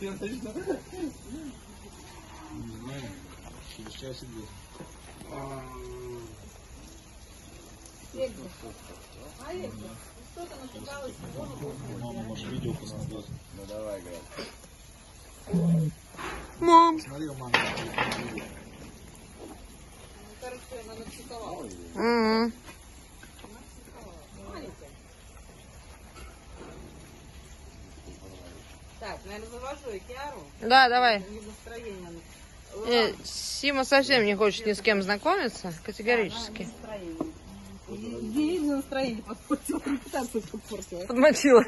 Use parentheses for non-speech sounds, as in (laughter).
Я начну. Не знаю. Через часик будет. Мама, может, видео посмотреть? Ну давай, играй. Мам. Смотри, у мамы. видео. М. Так, наверное, завожу и Киару. Да, давай. Не настроение. Э, Сима совсем не хочет ни с кем знакомиться, категорически. Ей настроение подпортила, репутацию (laughs) подпортила. Подмочила.